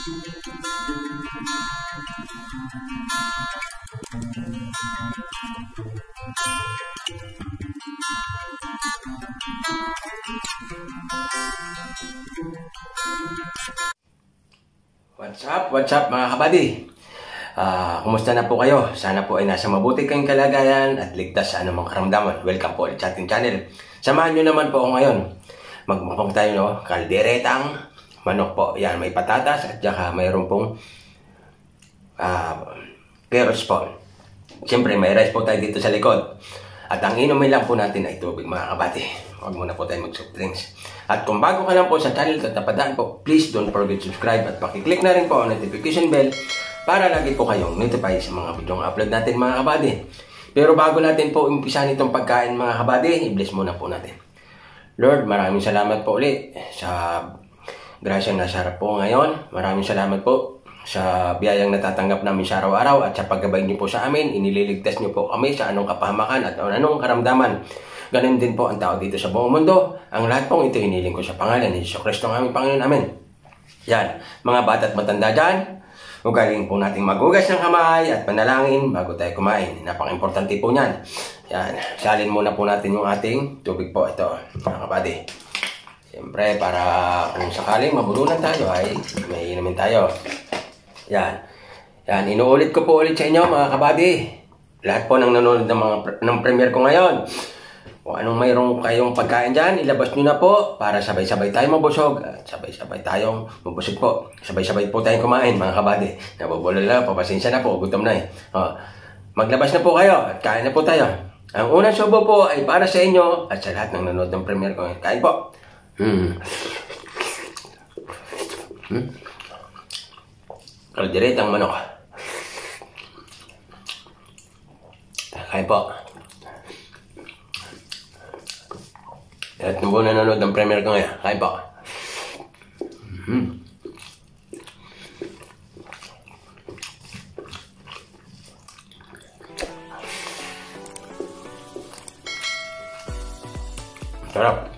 What's up? What's up mga kabady? Ah, kumusta na po kayo? Sana po ay nasa mabuti kayong kalagayan at ligtas sa anumang karamdaman. Welcome po ulit sa ating channel. Samahan nyo naman po ako ngayon. Magmukbang tayo no, kalderetang manok po. Yan, may patatas at saka mayroon pong ah, carrots po. Siyempre, may rice po tayo dito sa likod. At ang inumin lang po natin ay tubig mga kabady. Huwag muna po tayo mag-soft drinks. At kung bago ka lang po sa channel at po, please don't forget to subscribe at pakiclick na rin po ang notification bell para lagi po kayong notify sa mga video upload natin mga kabady. Pero bago natin po umpisahan itong pagkain mga kabady, i-bless muna po natin. Lord, maraming salamat po ulit sa grasyang nasa harap po ngayon. Maraming salamat po sa biyayang natatanggap namin sa araw-araw at sa paggabay niyo po sa amin. Inililigtas niyo po kami sa anong kapahamakan at anong karamdaman. Ganon din po ang tao dito sa buong mundo. Ang lahat pong ito hiniling ko sa pangalan ni Yesu Kristo ang aming Panginoon. Amen. Yan, mga bata at matanda dyan, ugaling po nating magugas ng kamay at manalangin bago tayo kumain. Napaka-importante po niyan. Yan, salin muna po natin yung ating tubig po. Ito, mga kabady. Siyempre, para kung sakaling mabulunan tayo ay may inumin tayo. Yan. Yan, inuulit ko po ulit sa inyo mga kabady. Lahat po nang nanonood ng, mga, ng premiere ko ngayon. Kung anong mayroong kayong pagkain dyan, ilabas nyo na po para sabay-sabay tayo mabusog at sabay-sabay tayong mabusog po. Sabay-sabay po tayong kumain mga kabady. Nabubulol na, papasensya na po, gutom na eh. O, maglabas na po kayo at kain na po tayo. Ang unang subo po ay para sa inyo at sa lahat ng nanonood ng premiere ko. Kain po. Hmm. Hmm. Kalderetang manok. Kain po. At nung po nanonood ng premiere ko ngayon, kain po. Mm. Sarap.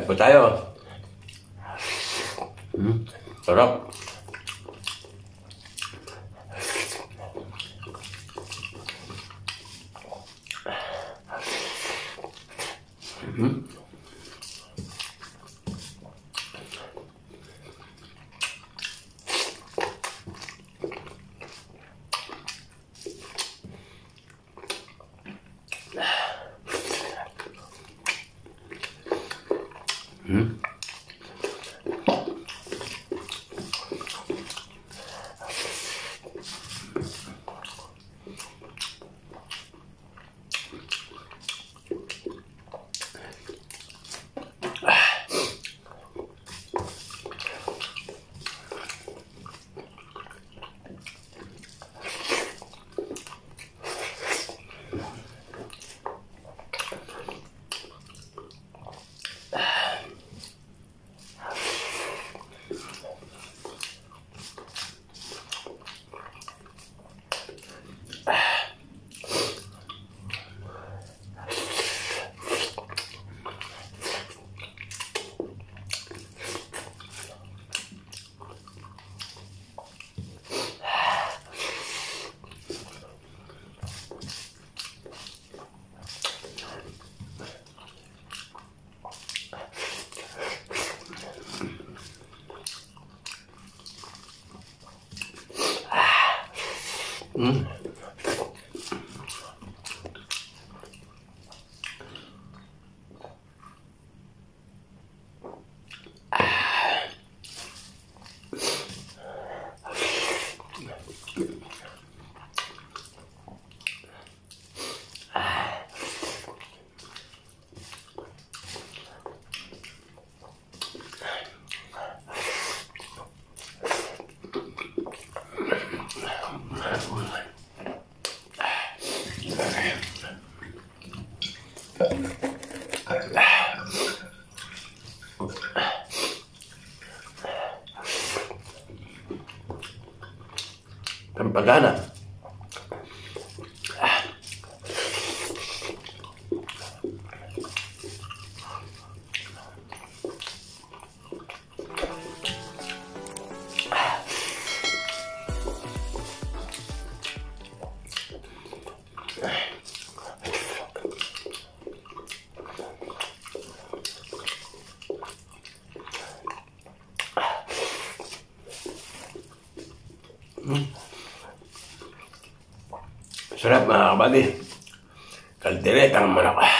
Kain po tayo. Hmm? Sarap. Hmm? Hmm? Hmm? pagana. Sarap mga kabady. Kalderetang manok. Huh?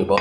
一包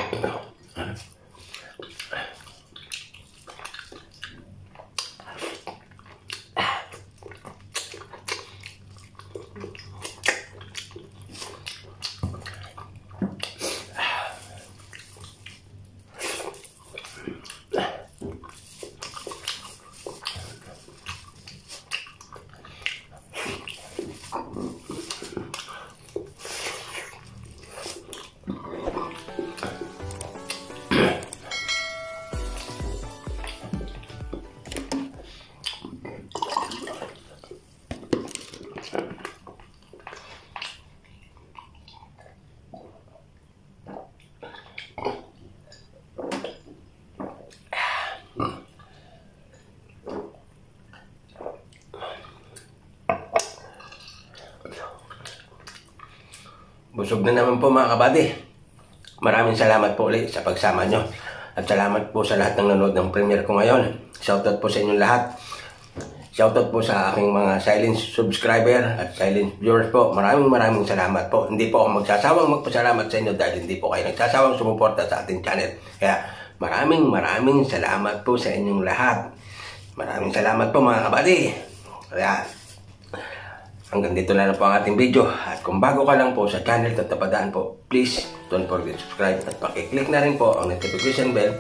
busog na naman po mga kabady. Maraming salamat po ulit sa pagsama nyo. At salamat po sa lahat ng nanonood ng premiere ko ngayon. Shoutout po sa inyong lahat. Shoutout po sa aking mga silent subscriber at silent viewers po. Maraming maraming salamat po. Hindi po ako magsasawang magpasalamat sa inyo dahil hindi po kayo nagsasawang sumuporta sa ating channel. Kaya maraming maraming salamat po sa inyong lahat. Maraming salamat po mga kabady. Kaya hanggang dito na lang po ang ating video. At kung bago ka lang po sa channel Tatapadaan po, please don't forget to subscribe at pakiclick na rin po ang notification bell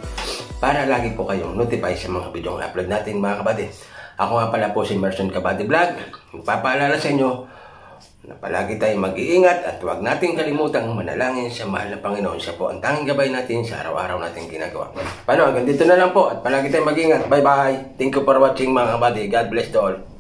para lagi po kayong notify sa mga video na upload natin mga kabady. Ako nga pala po si Merson Kabady Vlog. Magpapaalala sa inyo na palagi tayong mag-iingat at huwag nating kalimutang manalangin sa mahal na Panginoon. Siya po ang tanging gabay natin sa araw-araw nating ginagawa. Paano, hanggang dito na lang po at palagi tayong mag-iingat. Bye-bye. Thank you for watching mga kabady. God bless to all.